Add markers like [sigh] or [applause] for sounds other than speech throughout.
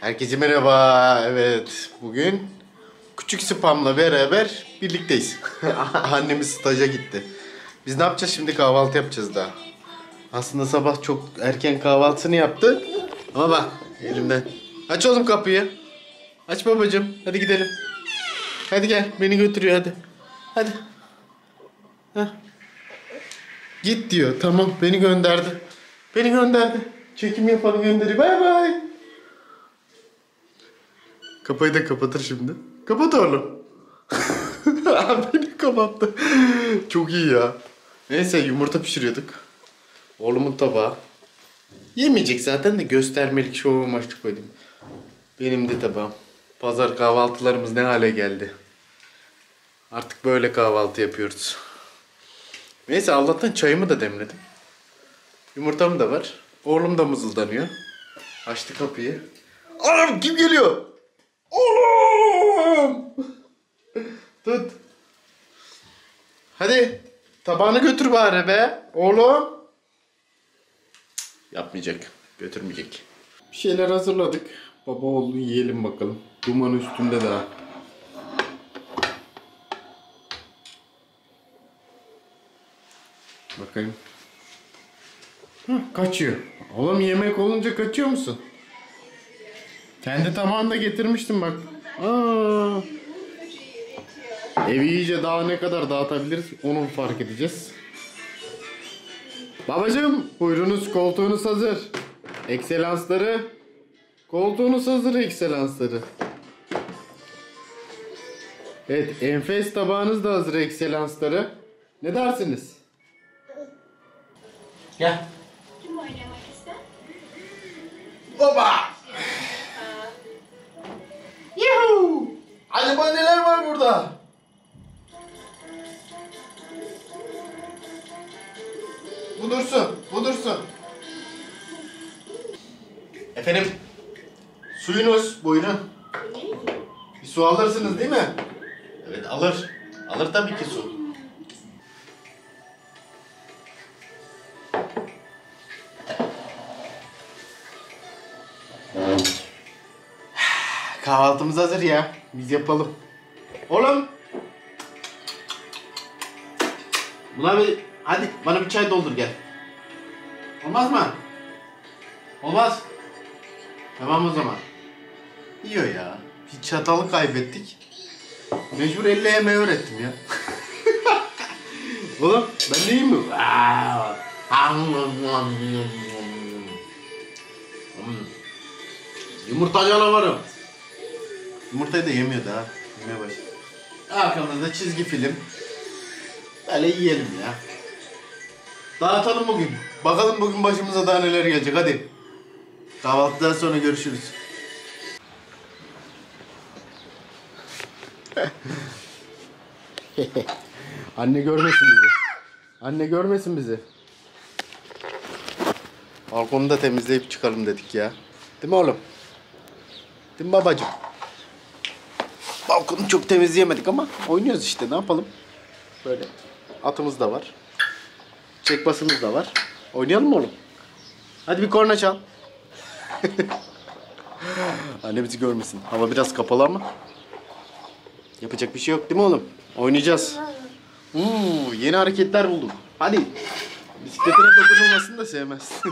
Herkese merhaba. Evet, bugün küçük spamla beraber birlikteyiz. [laughs] Annemiz staja gitti. Biz ne yapacağız şimdi? Kahvaltı yapacağız daha. Aslında sabah çok erken kahvaltısını yaptı. Ama bak elimden. Aç oğlum kapıyı. Aç babacığım. Hadi gidelim. Hadi gel. Beni götürüyor hadi. Hadi. Heh. Git diyor. Tamam beni gönderdi. Beni gönderdi. Çekim yapalım gönderiyor. Bay bay. Kapıyı da kapatır şimdi. Kapat oğlum. [laughs] Beni kapattı. Çok iyi ya. Neyse yumurta pişiriyorduk. Oğlumun tabağı. Yemeyecek zaten de göstermelik şov amaçlı koydum. Benim de tabağım. Pazar kahvaltılarımız ne hale geldi. Artık böyle kahvaltı yapıyoruz. Neyse Allah'tan çayımı da demledim. Yumurtam da var. Oğlum da mızıldanıyor. Açtı kapıyı. Anam kim geliyor? Oğlum! Tut. Hadi tabağını götür bari be. Oğlum. Yapmayacak. Götürmeyecek. Bir şeyler hazırladık. Baba oğlu yiyelim bakalım. Duman üstünde daha. Bakayım. Hı, kaçıyor. Oğlum yemek olunca kaçıyor musun? Kendi tabağını da getirmiştim bak. Aa. Evi iyice daha ne kadar dağıtabiliriz onu fark edeceğiz. Babacım buyurunuz koltuğunuz hazır. Ekselansları. Koltuğunuz hazır ekselansları. Evet enfes tabağınız da hazır ekselansları. Ne dersiniz? Gel. Kim oynamak ister? Baba! Acaba neler var burada? Bu dursun, bu dursun. Efendim, suyunuz buyurun. Bir su alırsınız değil mi? Evet alır. Alır tabii ki su. Kahvaltımız hazır ya. Biz yapalım. Oğlum. Buna bir hadi bana bir çay doldur gel. Olmaz mı? Olmaz. Tamam o zaman. Yiyor ya. Bir çatalı kaybettik. Mecbur elle yemeği öğrettim ya. [laughs] Oğlum ben de mi? Yumurta canavarım. Yumurtayı da yemiyor daha. Yemeye başladı. Arkamda da çizgi film. Böyle yiyelim ya. Dağıtalım bugün. Bakalım bugün başımıza daha neler gelecek hadi. Kahvaltıdan sonra görüşürüz. [laughs] Anne görmesin bizi. Anne görmesin bizi. Balkonu da temizleyip çıkalım dedik ya. Değil mi oğlum? Değil mi babacığım? Balkonu çok temizleyemedik ama oynuyoruz işte ne yapalım. Böyle atımız da var. Çek basımız da var. Oynayalım mı oğlum? Hadi bir korna çal. [laughs] Anne bizi görmesin. Hava biraz kapalı ama. Yapacak bir şey yok değil mi oğlum? Oynayacağız. Uuu yeni hareketler bulduk. Hadi. Bisikletine dokunulmasını da sevmez. [laughs]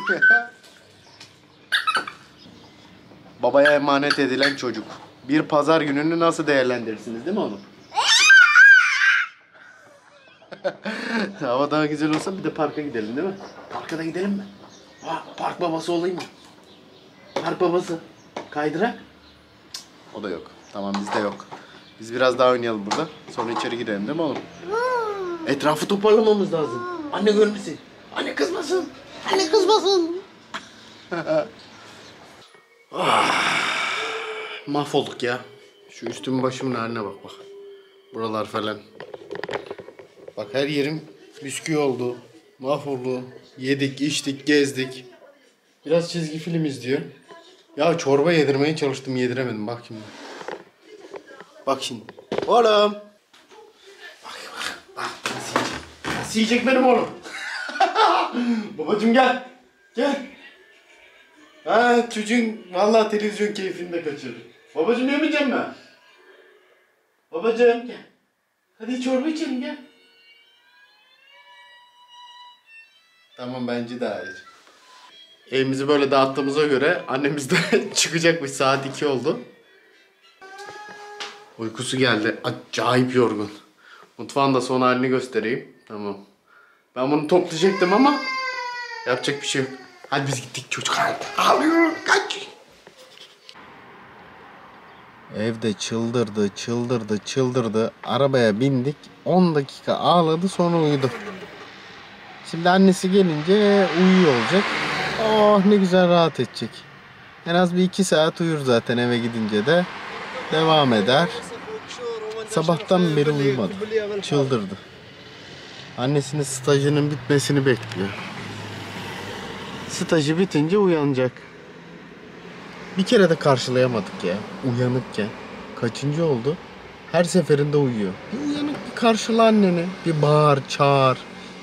Babaya emanet edilen çocuk. Bir pazar gününü nasıl değerlendirirsiniz değil mi oğlum? [laughs] Hava daha güzel olsa bir de parka gidelim değil mi? Parka da gidelim mi? Ha, park babası olayım mı? Park babası. Kaydırak? Cık, O da yok. Tamam bizde yok. Biz biraz daha oynayalım burada. Sonra içeri girelim değil mi oğlum? Etrafı toparlamamız lazım. Anne görmesin. Anne kızmasın. Anne kızmasın. [laughs] Mahvolduk ya. Şu üstümün başımın haline bak bak. Buralar falan. Bak her yerim bisküvi oldu. Mahvoldu. Yedik, içtik, gezdik. Biraz çizgi film izliyor. Ya çorba yedirmeye çalıştım yediremedim bak şimdi. Bak şimdi. Oğlum. Bak bak. Bak nasıl yiyecek. Nasıl yiyecek benim oğlum. [laughs] Babacım gel. Gel. Ha çocuğun vallahi televizyon keyfini de kaçırır. Babacım yemeyeceğim mi? Babacım gel. Hadi çorba içelim gel. Tamam bence daha iyi. Evimizi böyle dağıttığımıza göre annemiz de [laughs] çıkacakmış. Saat 2 oldu. Uykusu geldi. Acayip yorgun. Mutfağın da son halini göstereyim. Tamam. Ben bunu toplayacaktım ama yapacak bir şey yok. Hadi biz gittik çocuk halde. Ağlıyorum. Kaç. Evde çıldırdı, çıldırdı, çıldırdı. Arabaya bindik. 10 dakika ağladı sonra uyudu. Şimdi annesi gelince uyuyor olacak. Oh ne güzel rahat edecek. En az bir iki saat uyur zaten eve gidince de. Devam eder. Sabahtan beri uyumadı. Çıldırdı. Annesinin stajının bitmesini bekliyor. Stajı bitince uyanacak. Bir kere de karşılayamadık ya. Uyanıkken. Kaçıncı oldu? Her seferinde uyuyor. Bir uyanık bir karşıla anneni. Bir bağır, çağır.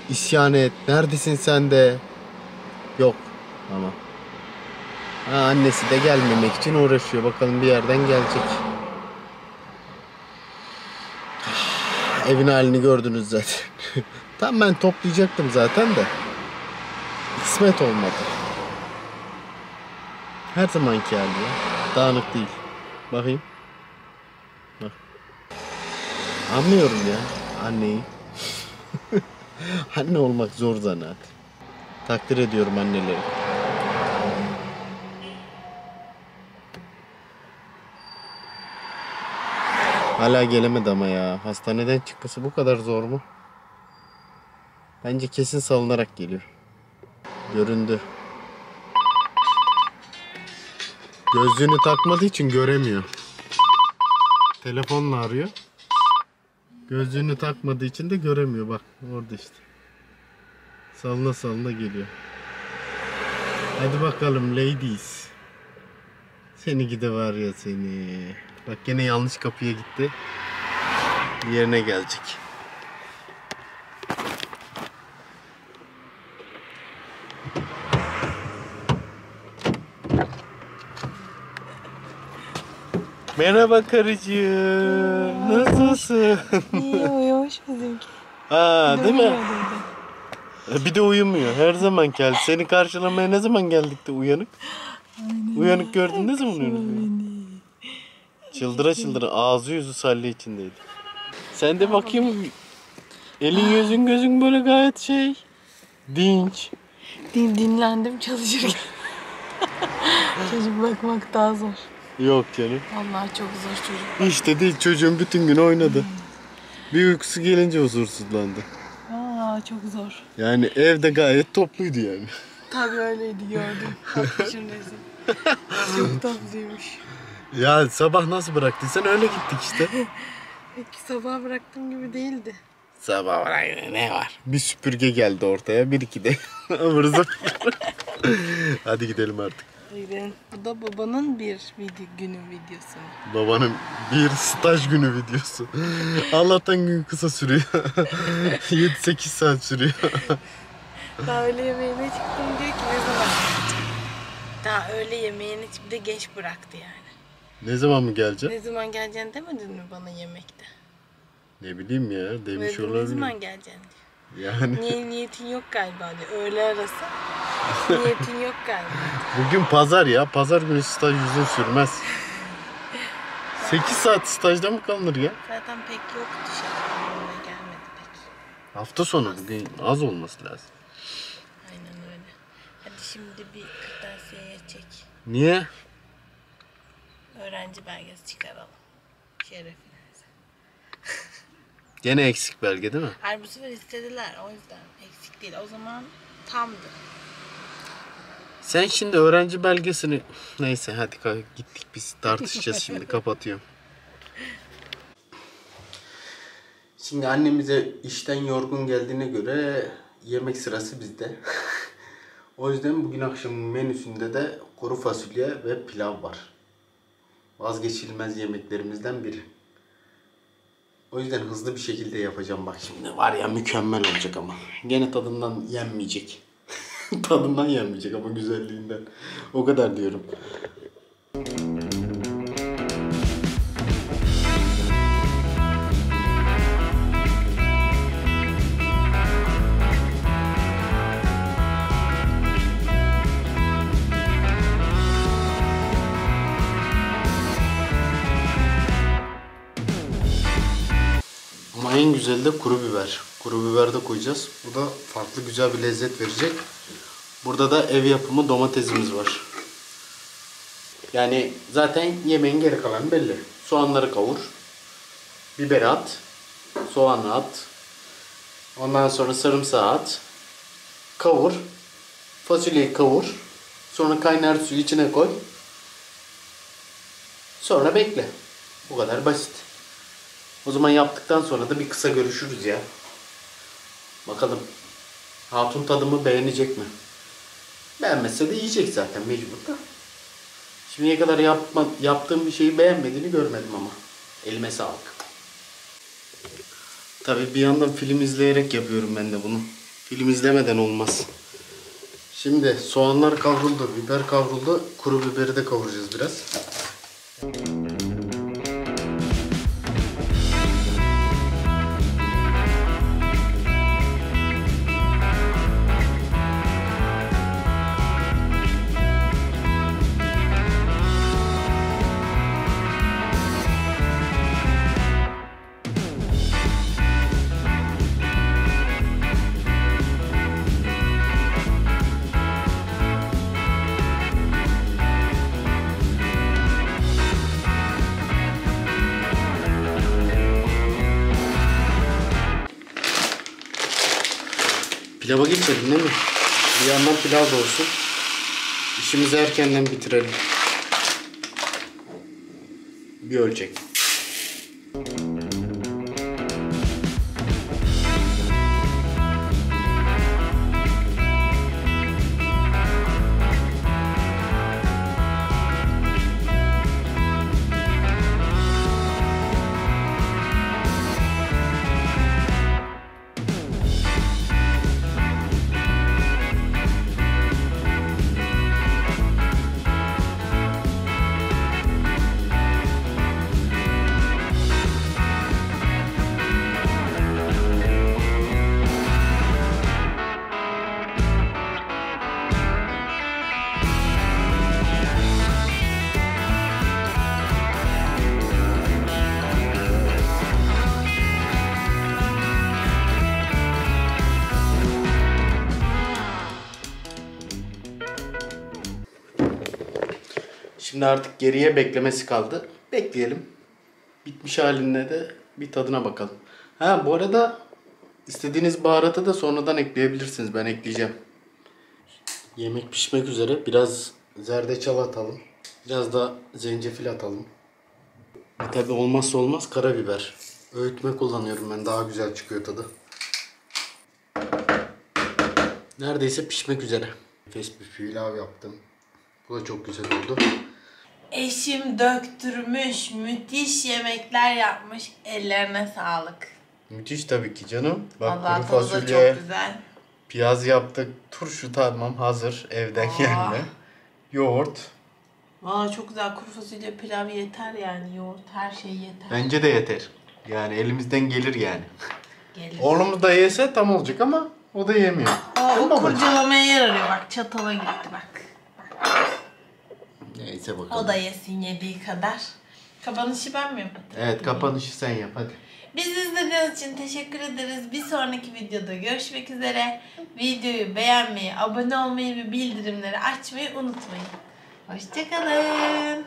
isyan et. Neredesin sen de? Yok. Ama. Ha, annesi de gelmemek için uğraşıyor. Bakalım bir yerden gelecek. Evin halini gördünüz zaten. [laughs] Tam ben toplayacaktım zaten de. Kısmet olmadı. Her zamanki hali ya. Dağınık değil. Bakayım. Bak. Anlıyorum ya anneyi. [laughs] Anne olmak zor zanaat. Takdir ediyorum anneleri. Hala gelemedi ama ya. Hastaneden çıkması bu kadar zor mu? Bence kesin salınarak geliyor. Göründü. Gözlüğünü takmadığı için göremiyor. Telefonla arıyor. Gözlüğünü takmadığı için de göremiyor. Bak orada işte. Salına salına geliyor. Hadi bakalım ladies. Seni gide var ya seni. Bak gene yanlış kapıya gitti. Yerine gelecek. Merhaba karıcığım. Nasılsın? İyi uyumuş bizimki. Aa değil mi? E, Bir de uyumuyor. Her zaman geldi. Seni karşılamaya ne zaman geldik de uyanık? Uyanık gördün ne zaman uyanık? Çıldıra çıldıra ağzı yüzü salya içindeydi. Sen de bakayım elin yüzün gözün böyle gayet şey dinç. Din, dinlendim çalışırken. [laughs] Çocuk bakmak daha zor. Yok canım. Vallahi çok zor çocuk. İşte değil çocuğun bütün gün oynadı. Bir uykusu gelince huzursuzlandı. Aa çok zor. Yani evde gayet topluydu yani. Tabii öyleydi gördüm. [laughs] Resim. Çok tatlıymış. Ya sabah nasıl bıraktıysan öyle gittik işte. [laughs] Peki sabah bıraktığım gibi değildi. Sabah var ne var? Bir süpürge geldi ortaya bir iki de. [laughs] Hadi gidelim artık. Bu da babanın bir video, günün videosu. Babanın bir staj günü videosu. Allah'tan gün kısa sürüyor. [laughs] 7-8 saat sürüyor. Daha öğle yemeğine çıktım diyor ki ne zaman? Daha öğle yemeğini bir de geç bıraktı yani. ne zaman mı gelecek? Ne zaman geleceğini demedin mi bana yemekte? Ne bileyim ya demiş Böyle ne olabilir. zaman geleceksin diyor. Yani [laughs] Niye niyetin yok galiba diyor. Öğle arası niyetin yok galiba. [laughs] bugün pazar ya. Pazar günü staj uzun sürmez. 8 saat stajda mı kalınır ya? Zaten pek yok dışarı. Öyle gelmedi pek. Hafta sonu bugün az olması lazım. Aynen öyle. Hadi şimdi bir kırtasiyeye çek. Niye? Öğrenci belgesi çıkaralım. Şerefinize. Gene eksik belge değil mi? Hayır bu sefer istediler o yüzden. Eksik değil. O zaman tamdı. Sen şimdi öğrenci belgesini... Neyse hadi ka- gittik biz tartışacağız [laughs] şimdi kapatıyorum. Şimdi annemize işten yorgun geldiğine göre yemek sırası bizde. [laughs] o yüzden bugün akşam menüsünde de kuru fasulye ve pilav var. Vazgeçilmez yemeklerimizden biri. O yüzden hızlı bir şekilde yapacağım bak şimdi. Var ya mükemmel olacak ama. Gene tadından yenmeyecek. [laughs] Tadından yenmeyecek ama güzelliğinden. O kadar diyorum. Ama en güzeli de kuru biber. Kuru biber de koyacağız. Bu da farklı güzel bir lezzet verecek. Burada da ev yapımı domatesimiz var. Yani zaten yemeğin geri kalanı belli. Soğanları kavur. Biberi at. Soğanı at. Ondan sonra sarımsağı at. Kavur. Fasulyeyi kavur. Sonra kaynar suyu içine koy. Sonra bekle. Bu kadar basit. O zaman yaptıktan sonra da bir kısa görüşürüz ya. Bakalım. Hatun tadımı beğenecek mi? Beğenmezse de yiyecek zaten mecbur da. Şimdiye kadar yapma, yaptığım bir şeyi beğenmediğini görmedim ama. Elime sağlık. Tabii bir yandan film izleyerek yapıyorum ben de bunu. Film izlemeden olmaz. Şimdi soğanlar kavruldu, biber kavruldu. Kuru biberi de kavuracağız biraz. Pilava geçelim değil mi? Bir yandan pilav da olsun. İşimizi erkenden bitirelim. Bir ölçek. Şimdi artık geriye beklemesi kaldı. Bekleyelim. Bitmiş halinde de bir tadına bakalım. Ha bu arada istediğiniz baharatı da sonradan ekleyebilirsiniz. Ben ekleyeceğim. Yemek pişmek üzere. Biraz zerdeçal atalım. Biraz da zencefil atalım. E tabi olmazsa olmaz karabiber. Öğütme kullanıyorum ben. Daha güzel çıkıyor tadı. Neredeyse pişmek üzere. Nefes bir pilav yaptım. Bu da çok güzel oldu. Eşim döktürmüş, müthiş yemekler yapmış. Ellerine sağlık. Müthiş tabii ki canım. Bak Allah kuru fasulye, çok güzel. piyaz yaptık. Turşu tamam hazır evden Aa. gelme. Yoğurt. Valla çok güzel kuru fasulye pilav yeter yani yoğurt her şey yeter. Bence de yeter. Yani elimizden gelir yani. Gelir. Oğlumuz da yese tam olacak ama o da yemiyor. Aa, o kurcalamaya yer arıyor bak çatala gitti bak. Neyse bakalım. O da yesin yediği kadar. Kapanışı ben mi yapayım? Evet kapanışı sen yap hadi. Bizi izlediğiniz için teşekkür ederiz. Bir sonraki videoda görüşmek üzere. Videoyu beğenmeyi, abone olmayı ve bildirimleri açmayı unutmayın. Hoşçakalın.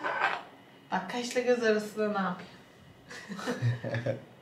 Bak kaşla göz arasında ne yapıyor? [laughs]